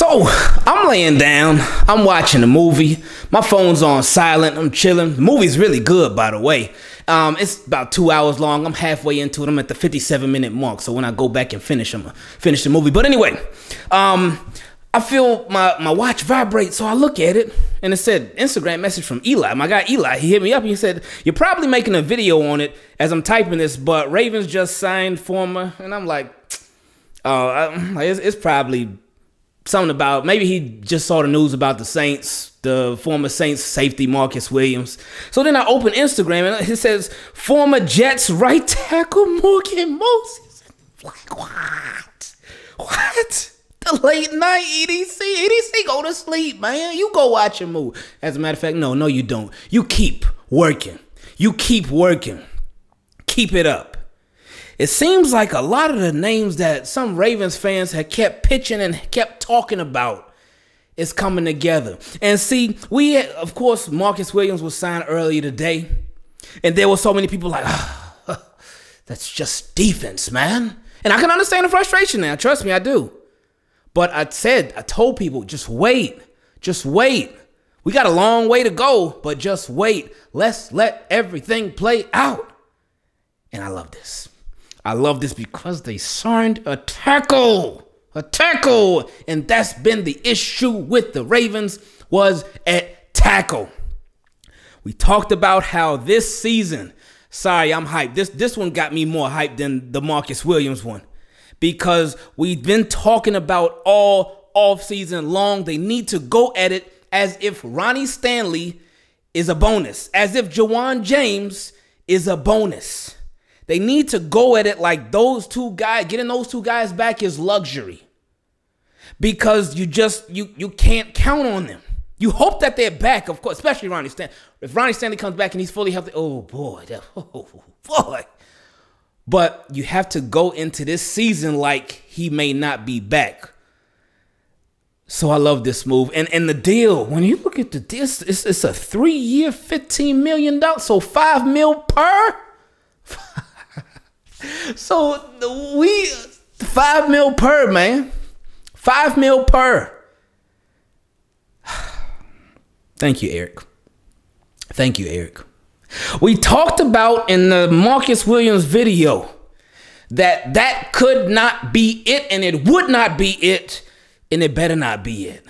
So I'm laying down, I'm watching a movie. My phone's on silent, I'm chilling. The movie's really good, by the way. Um, it's about two hours long. I'm halfway into it. I'm at the 57 minute mark. So when I go back and finish, I'm gonna finish the movie. But anyway, um, I feel my, my watch vibrate, so I look at it and it said Instagram message from Eli. My guy Eli, he hit me up and he said, You're probably making a video on it as I'm typing this, but Ravens just signed former. And I'm like, Oh, it's, it's probably something about maybe he just saw the news about the Saints, the former Saints safety Marcus Williams. So then I open Instagram and it says former Jets right tackle Morgan Moses. Like what? What? The late night EDC. EDC go to sleep, man. You go watch a movie. As a matter of fact, no, no, you don't. You keep working. You keep working. Keep it up it seems like a lot of the names that some Ravens fans had kept pitching and kept talking about is coming together. And see, we, of course, Marcus Williams was signed earlier today. And there were so many people like, oh, that's just defense, man. And I can understand the frustration now. Trust me, I do. But I said, I told people, just wait. Just wait. We got a long way to go, but just wait. Let's let everything play out. And I love this. I love this because they signed a tackle. A tackle. And that's been the issue with the Ravens was at tackle. We talked about how this season, sorry, I'm hyped. This this one got me more hyped than the Marcus Williams one. Because we've been talking about all off season long. They need to go at it as if Ronnie Stanley is a bonus, as if Ja'Wuan James is a bonus. They need to go at it like those two guys, getting those two guys back is luxury. Because you just you you can't count on them. You hope that they're back, of course, especially Ronnie Stanley. If Ronnie Stanley comes back and he's fully healthy, oh boy, oh boy. But you have to go into this season like he may not be back. So I love this move. And and the deal, when you look at the this, it's, it's a three-year, $15 million. So five mil per. So we five mil per man, five mil per. Thank you, Eric. Thank you, Eric. We talked about in the Marcus Williams video that that could not be it, and it would not be it, and it better not be it.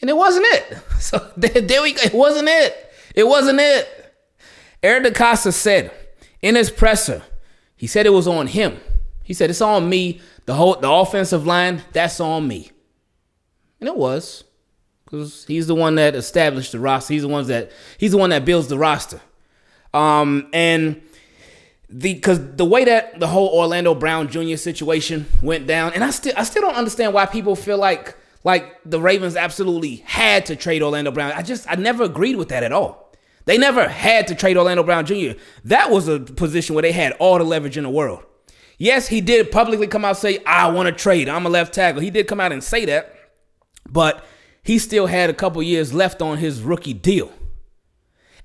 And it wasn't it. So there, we go. It wasn't it. It wasn't it. Eric DeCosta said in his presser he said it was on him. He said it's on me. The whole the offensive line, that's on me. And it was. Because he's the one that established the roster. He's the ones that he's the one that builds the roster. Um, and the because the way that the whole Orlando Brown Jr. situation went down, and I still I still don't understand why people feel like like the Ravens absolutely had to trade Orlando Brown. I just I never agreed with that at all. They never had to trade Orlando Brown Jr. That was a position where they had all the leverage in the world. Yes, he did publicly come out and say, I want to trade. I'm a left tackle. He did come out and say that, but he still had a couple years left on his rookie deal.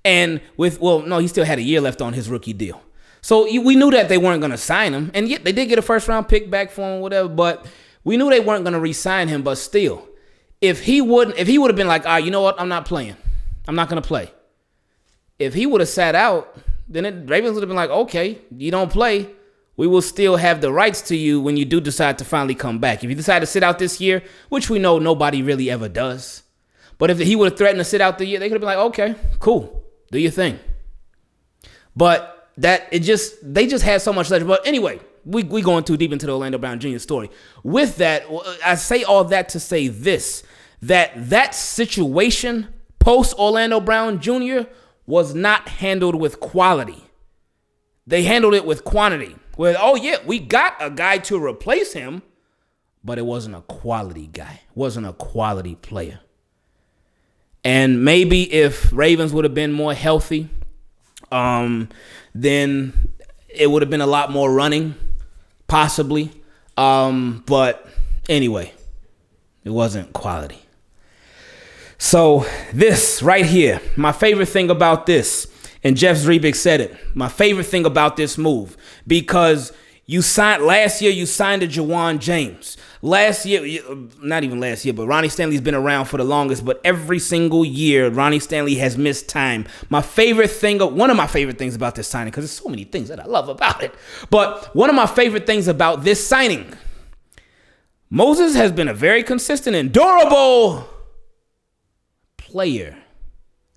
And with, well, no, he still had a year left on his rookie deal. So we knew that they weren't going to sign him. And yet they did get a first round pick back for him, whatever, but we knew they weren't going to re sign him. But still, if he wouldn't, if he would have been like, all right, you know what? I'm not playing. I'm not going to play if he would have sat out, then it, Ravens would have been like, okay, you don't play. We will still have the rights to you when you do decide to finally come back. If you decide to sit out this year, which we know nobody really ever does, but if he would have threatened to sit out the year, they could have been like, okay, cool, do your thing. But that it just they just had so much leverage. But anyway, we we going too deep into the Orlando Brown Jr. story. With that, I say all that to say this: that that situation post Orlando Brown Jr was not handled with quality. They handled it with quantity. With, oh, yeah, we got a guy to replace him, but it wasn't a quality guy, it wasn't a quality player. And maybe if Ravens would have been more healthy, um, then it would have been a lot more running, possibly. Um, but anyway, it wasn't quality. So this right here, my favorite thing about this, and Jeff Zrebiec said it, my favorite thing about this move, because you signed last year, you signed a Ja'Wuan James. last year, not even last year, but Ronnie Stanley's been around for the longest. But every single year, Ronnie Stanley has missed time. My favorite thing, one of my favorite things about this signing, because there's so many things that I love about it. But one of my favorite things about this signing, Moses has been a very consistent and durable player.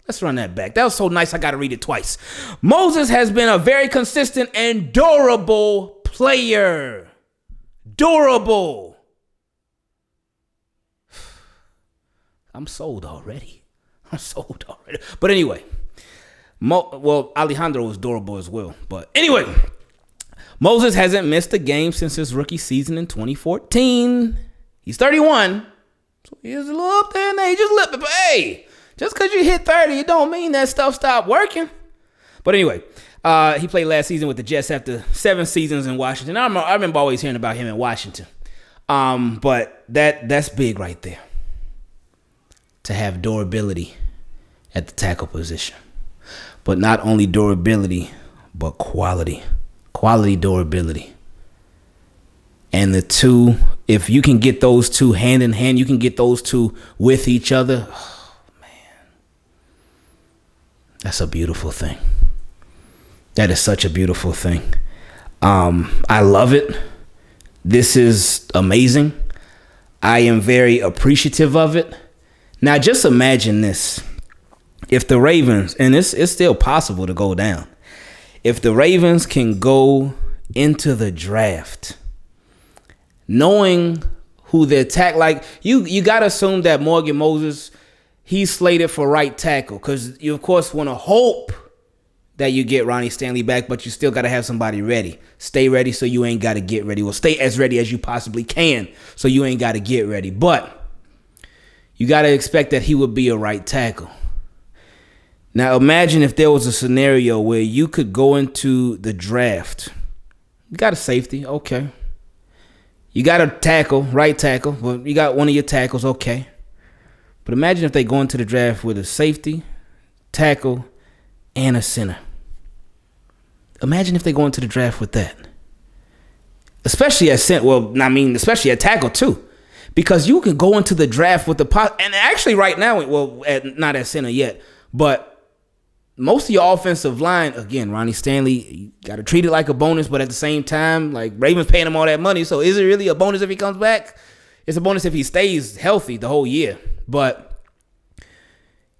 Let's run that back. That was so nice, I got to read it twice. Moses has been a very consistent and durable player. Durable. I'm sold already. I'm sold already. But anyway, Mo, well, Alejandro was durable as well. But anyway, Moses hasn't missed a game since his rookie season in 2014. He's 31. So he's a little up there in age, just little. But hey, just because you hit 30, it don't mean that stuff stopped working. But anyway, uh, he played last season with the Jets after seven seasons in Washington. I remember, I remember always hearing about him in Washington. Um, but that that's big right there. To have durability at the tackle position. But not only durability, but quality. Quality durability. And the two, if you can get those two hand in hand, you can get those two with each other. Oh, man. That's a beautiful thing. That is such a beautiful thing. Um, I love it. This is amazing. I am very appreciative of it. Now, just imagine this. If the Ravens, and it's, it's still possible to go down, if the Ravens can go into the draft knowing who they attack, like you, you got to assume that Morgan Moses, he's slated for right tackle because you, of course, want to hope that you get Ronnie Stanley back, but you still got to have somebody ready. Stay ready so you ain't got to get ready. Well, stay as ready as you possibly can so you ain't got to get ready. But you got to expect that he would be a right tackle. Now, imagine if there was a scenario where you could go into the draft. You got a safety, okay. You got a tackle, right tackle. Well, you got one of your tackles, okay. But imagine if they go into the draft with a safety, tackle, and a center. Imagine if they go into the draft with that. Especially at center. Well, I mean, especially at tackle too. Because you can go into the draft with the pot. And actually, right now, well, at, not at center yet, but most of your offensive line, again, Ronnie Stanley, got to treat it like a bonus, but at the same time, like Ravens paying him all that money. So is it really a bonus if he comes back? It's a bonus if he stays healthy the whole year. But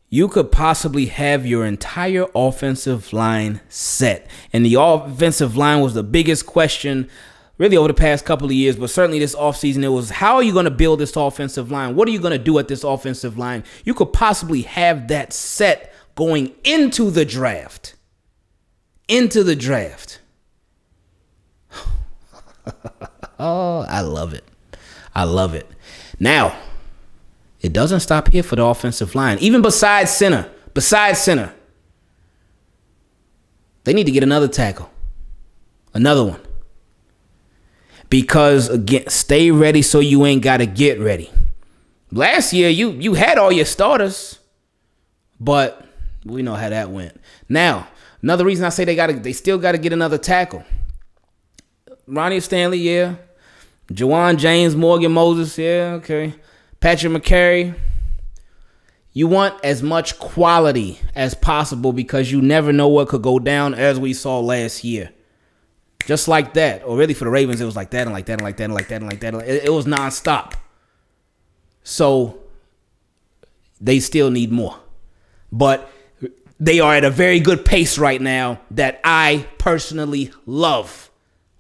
you could possibly have your entire offensive line set. And the offensive line was the biggest question really over the past couple of years, but certainly this offseason, it was how are you going to build this offensive line? What are you going to do at this offensive line? You could possibly have that set going into the draft. Into the draft. oh, I love it. I love it. Now, it doesn't stop here for the offensive line. Even besides center, besides center, they need to get another tackle. Another one. Because again, stay ready so you ain't got to get ready. Last year you you had all your starters, but we know how that went. Now, another reason I say they got to they still got to get another tackle. Ronnie Stanley, yeah. Ja'Wuan James, Morgan Moses, yeah, okay. Patrick Mekari. you want as much quality as possible because you never know what could go down as we saw last year. Just like that. Or really for the Ravens, it was like that and like that and like that and like that and like that. It, it was nonstop. So they still need more. But they are at a very good pace right now that I personally love.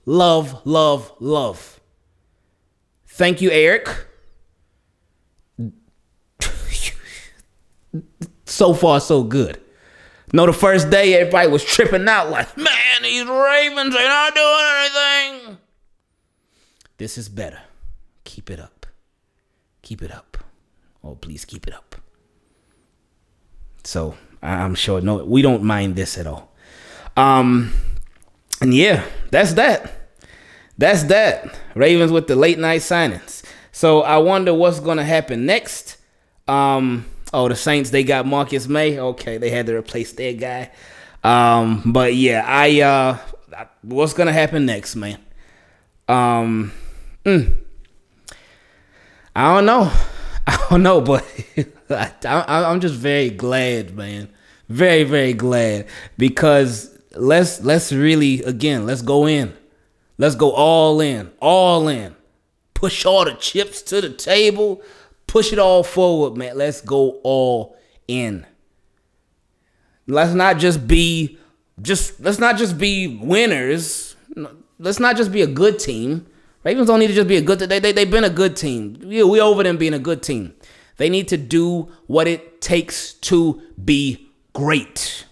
Love, love, love. Thank you, Eric. so far so good. No, the first day everybody was tripping out like, man, these Ravens are not doing anything. This is better. Keep it up. Keep it up. Oh, please keep it up. So I'm sure no, we don't mind this at all. Um, and yeah, that's that. That's that. Ravens with the late night signings. So I wonder what's gonna happen next. Um, Oh, the Saints they got Marcus Maye. Okay, they had to replace their guy. Um, but yeah, I uh, what's gonna happen next, man? Um, mm, I don't know. Oh, don't know, but I, am just very glad, man. Very, very glad because let's let's really again let's go in, let's go all in, all in. Push all the chips to the table, push it all forward, man. Let's go all in. Let's not just be just let's not just be winners. Let's not just be a good team. Ravens don't need to just be a good. They they they've been a good team. We over them being a good team. They need to do what it takes to be great.